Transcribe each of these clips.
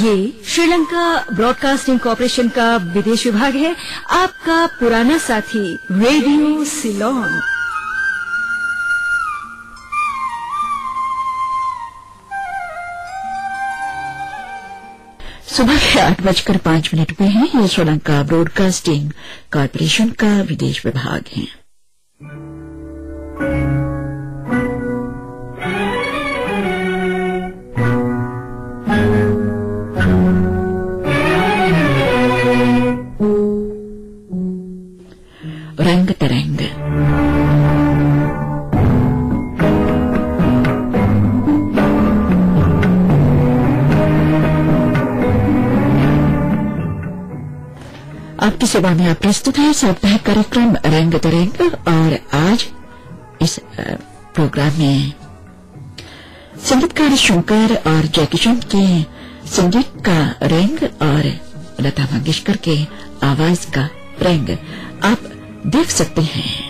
ये Sri Lanka broadcasting corporation का विदेश विभाग है। आपका पुराना साथी, रेडियो सिलोन। सुबह के आठ बजकर पाँच मिनट पे हैं ये श्रीलंका ब्रॉडकास्टिंग कॉरपोरेशन का विदेश विभाग है। रंग तरंग आपकी सेवा में आप प्रस्तुत है साप्ताहिक कार्यक्रम रंग तरंग और आज इस प्रोग्राम में संगीतकार शंकर और जयकिशन के संगीत का रंग और लता मंगेशकर के आवाज़ का रंग। आप देख सकते हैं।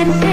अखियाँ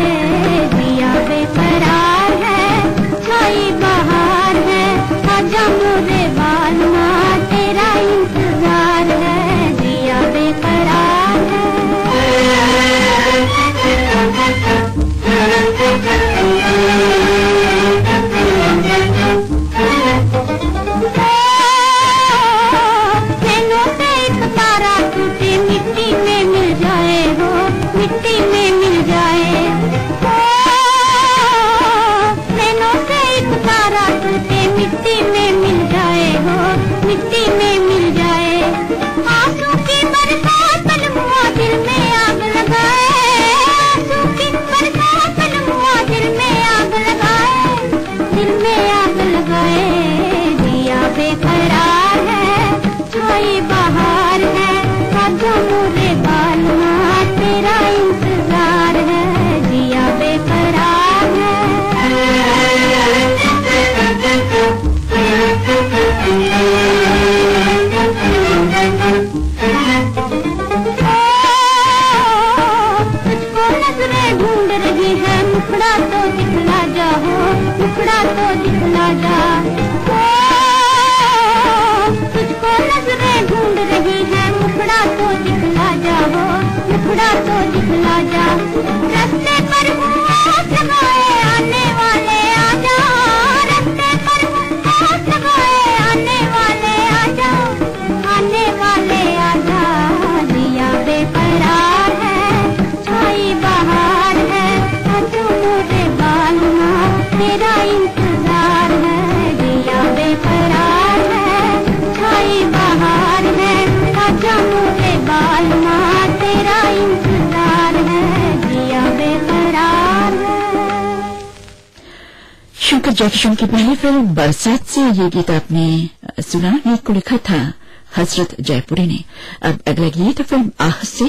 जयकिशन की पहली फ़िल्म बरसात से ये गीत आपने सुना? गीत को लिखा था, हज़रत जयपुरी ने। अब अगला गीत फ़िल्म आह से,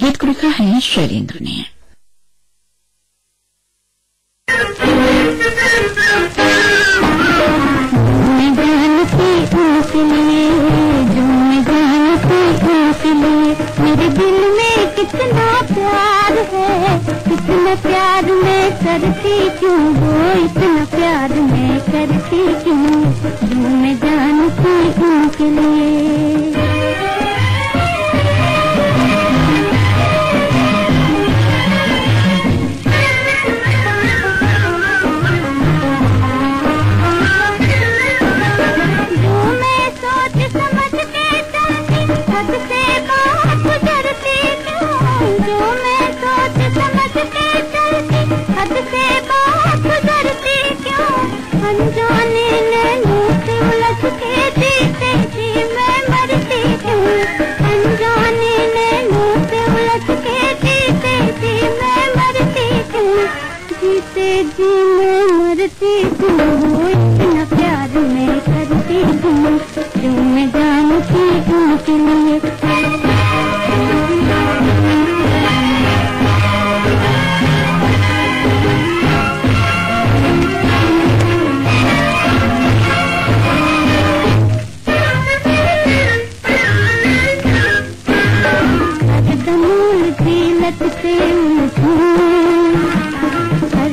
गीत को लिखा है शैलेन्द्र ने। इतना प्यार मैं करती क्यों वो इतना प्यार मैं करती क्यों? क्यों मैं जानती के लिए What's the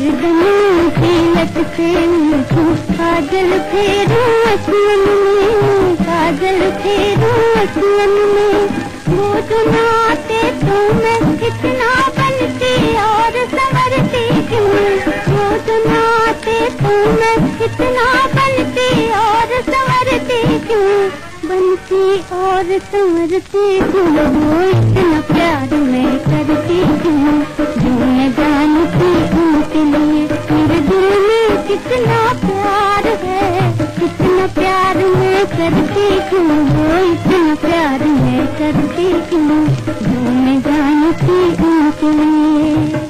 झीलत से उठूं काजल फेरूं असुअन में काजल फेरूं असुअन में वो नाते तो मैं कितना बनती और संवरती क्यों? वो नाते तो मैं कितना बनती और संवरती क्यों? बनती और संवरती क्यों वो इतना प्यार मैं करती क्यों? कितना प्यार है, कितना प्यार मैं करती क्यों वो इतना प्यार मैं करती क्यों जो मैं जानती उनके लिए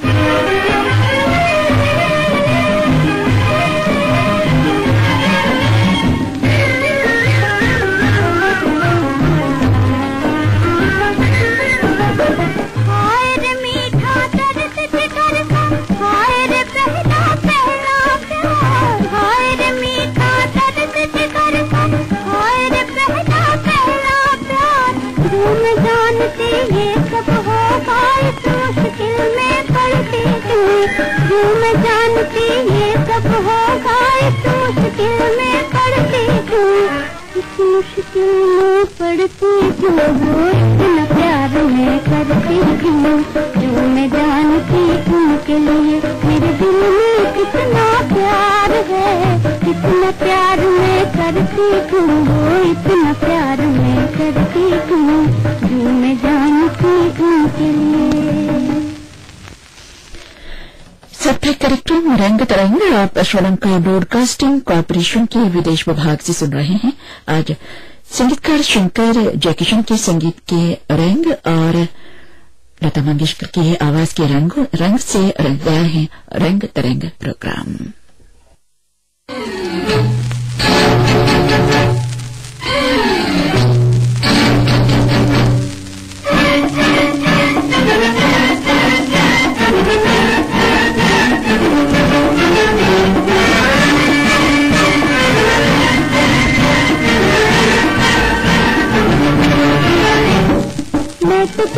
है कितना प्यार मैं करती हूँ? वो इतना प्यार मैं करती हूँ जो मैं जानती उनके लिए। कार्यक्रम रंग तरंग आप। श्रीलंका ब्रॉडकास्टिंग कॉरपोरेशन के विदेश विभाग से सुन रहे हैं। आज संगीतकार शंकर जयकिशन के संगीत के रंग और लता मंगेशकर की आवाज़ के रंग रंग से रंग गया है। रंग तरंग प्रोग्राम। मैं तो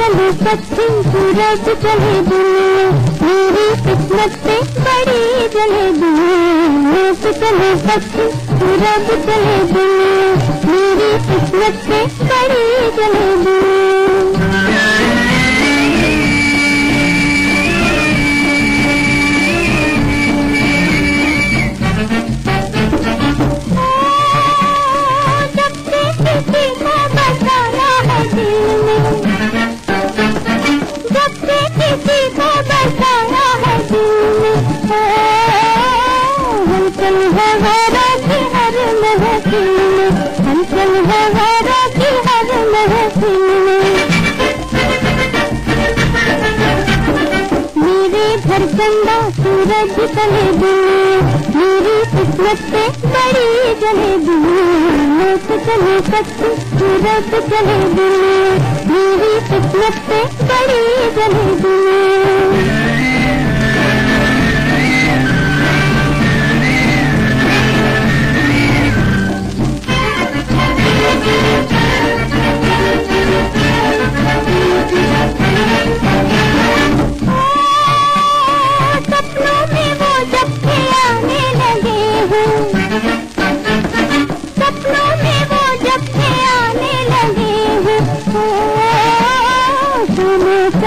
चले पश्चिम सूरज चले दुनिया मेरी किस्मत पे बड़ी चले दुनिया चले पश्चिम सूरज चले दुनिया मेरी किस्मत पे बड़ी चले दुनिया किसी को बसाया है दिल हलचल है गैरों की हर महफिल में। हलचल है गैरों की हर महफिल मेरे घर चंदा सूरज चले दुनिया मेरी किस्मत पे बड़ी जले मैं। तो चले सच्ची सूरज चले दुनिया मेरी किस्मत पे बड़ी जले दुनिया सपनों में वो जब आने लगे हैं।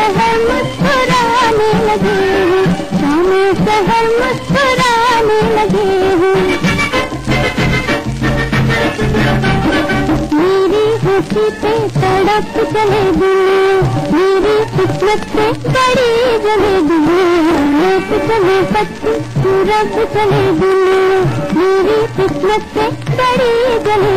शहर मुस्कुराने लगे हैं। शाम शहर मुस्कुराने लगे हैं। मेरी हँसी पे तड़प चले दुनिया मेरी किस्मत पे बड़ी जले मैं तो चले पत्ती सूरज चले दुनिया मेरी किस्मत पे बड़ी जले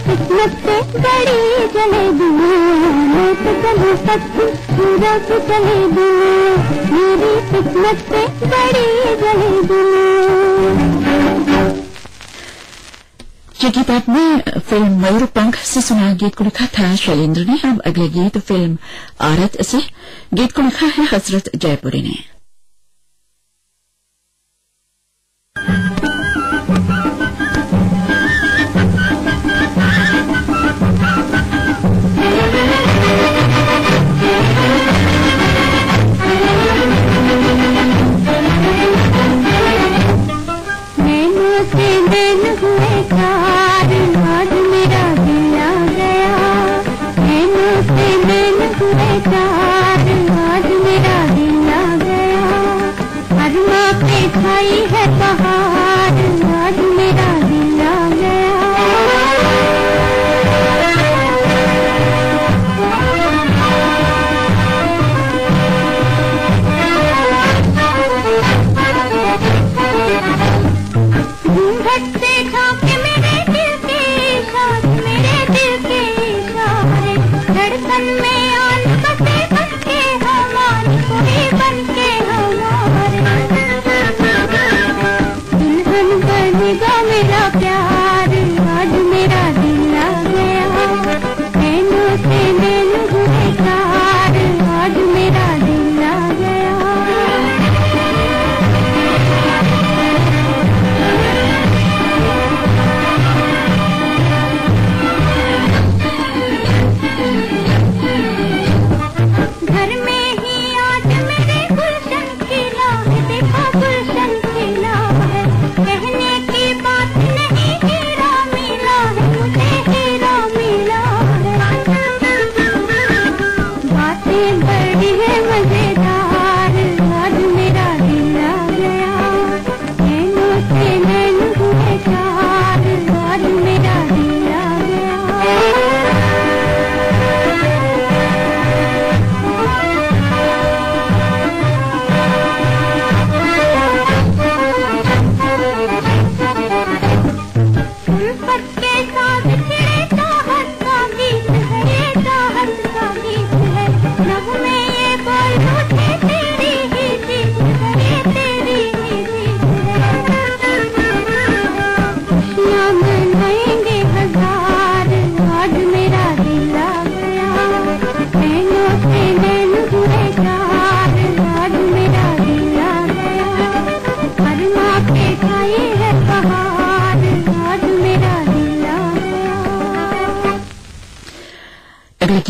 मुझसे बड़ी चले मेरी किस्मत से बड़ी ये गीत आपने फ़िल्म मयूर पंख से सुना गीत को लिखा था शैलेन्द्र ने, अब अगले गीत फ़िल्म आरत से गीत को लिखा है हज़रत जयपुरी ने।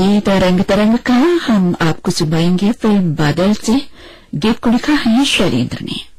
गीत रंग तरंग का हम आपको सुनाएँगे फ़िल्म बादल से। गीत को लिखा है शैलेन्द्र ने।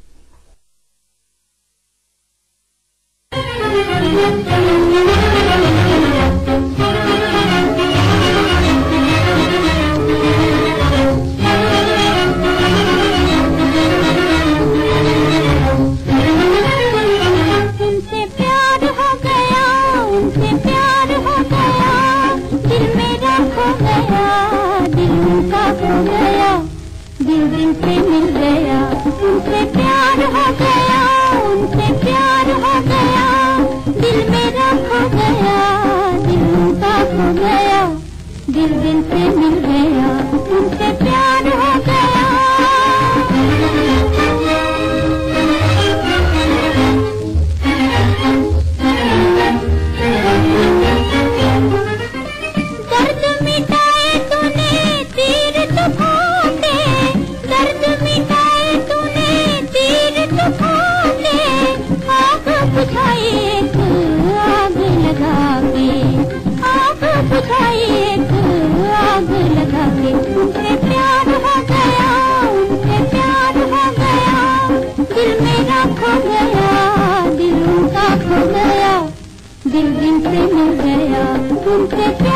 फिर दिल से मिल गया, उनसे प्यार हो गया, उनसे प्यार हो गया, दिल मेरा खो गया, दिल उनका खो गया, दिल दिल से मिल गया, उनसे प्यार encontré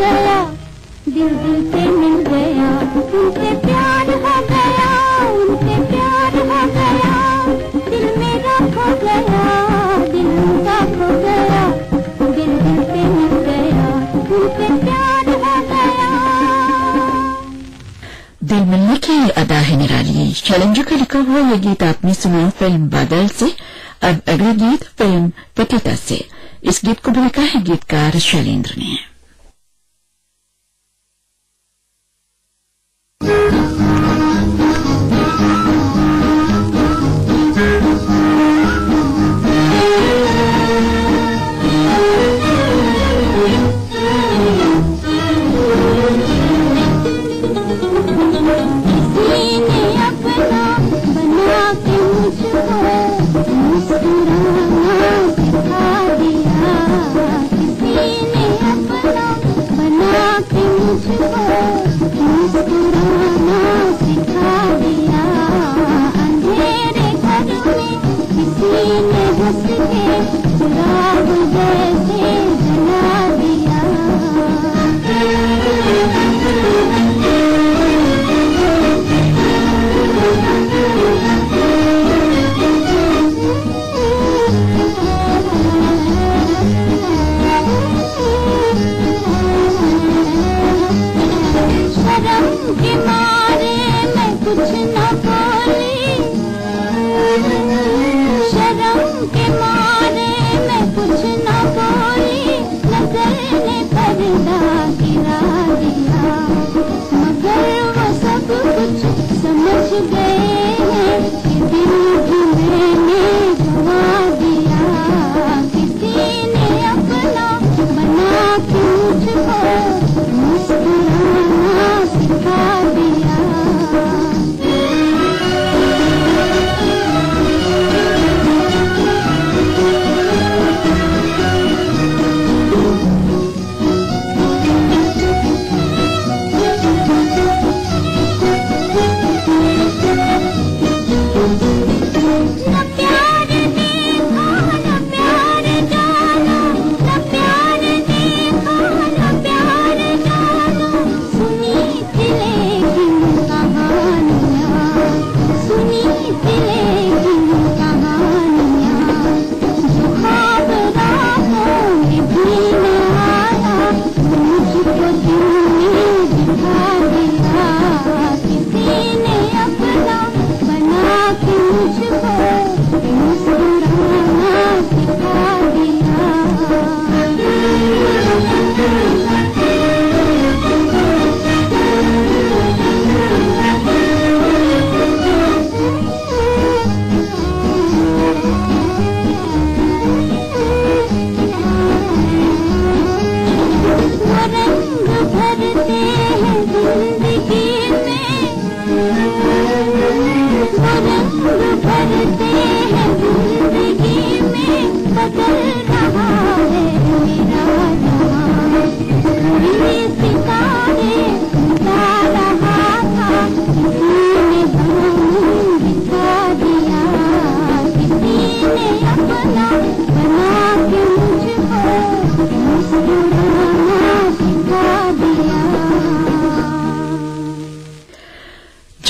गया। दिल दिल से मिल गया। उनसे प्यार हो गया। उनसे प्यार हो गया। दिल मेरा खो गया। दिल खो गया। दिल दिल से मिल गया। उनसे प्यार हो गया। दिल मिलने की अदा है निराली। शैलेंद्र का लिखा हुआ यह गीत आपने सुना फ़िल्म बादल से। अब अगला गीत फ़िल्म पतिता से। इस गीत को भी लिखा है गीतकार शैलेंद्र ने।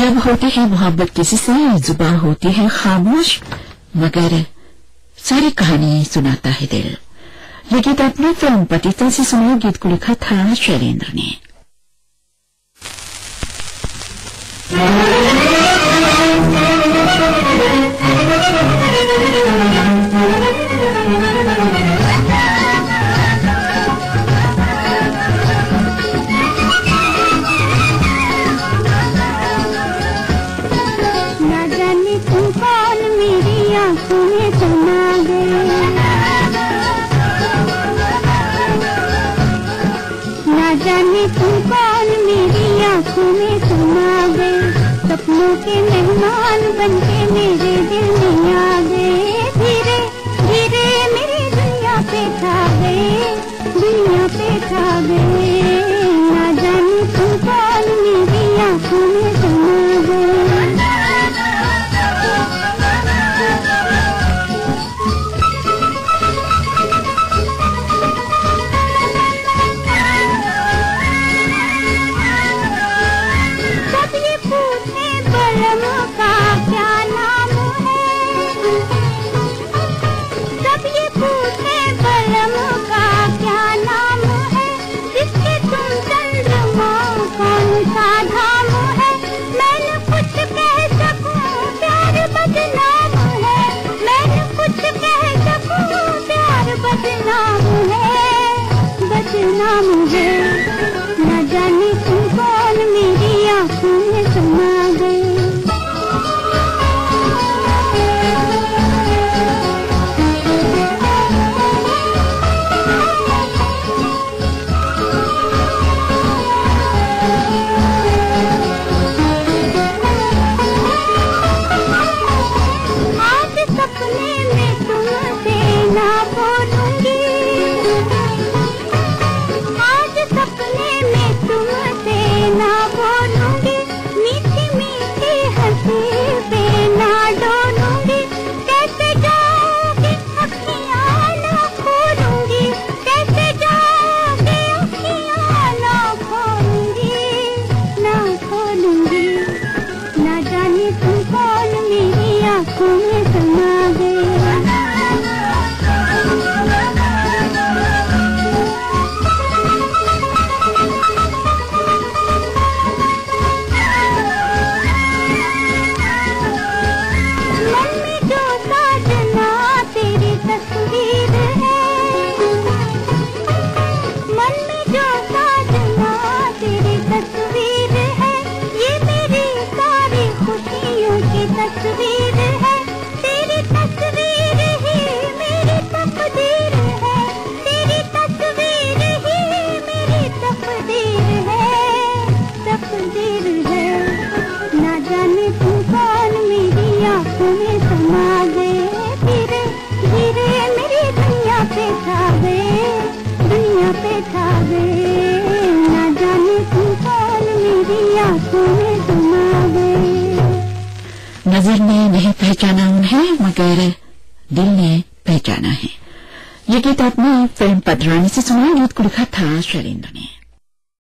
जब होती है मोहब्बत किसी से जुबा होती है खामोश, मगर सारी कहानी सुनाता है दिल। ये गीत अपनी फ़िल्म पतिता से सुनो, गीत को लिखा था शैलेन्द्र ने। जाने तुम कौन? मेरी आँखों में समा गए। सपनों के मेहमान बनके मेरे दिल में आ गए। धीरे धीरे मेरी दुनिया पे छा गए। दुनिया पे छा गए। नज़र ने नहीं पहचाना उन्हें, मगर दिल ने पहचाना है। ये गीत आपने फ़िल्म पदरानी से सुना, गीत को लिखा था शैलेन्द्र ने।